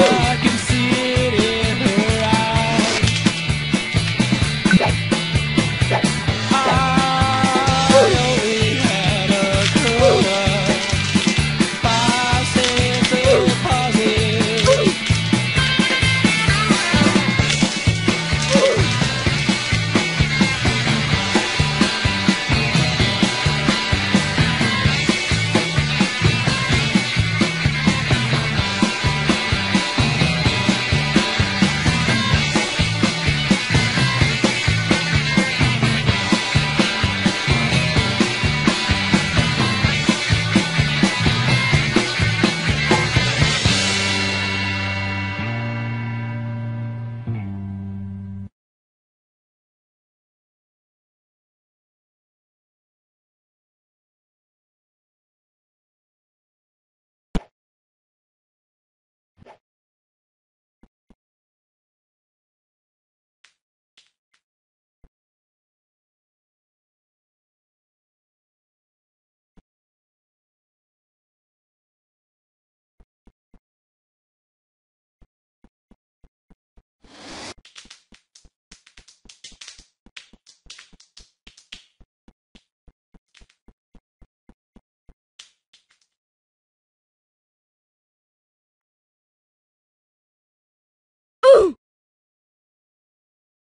Woo!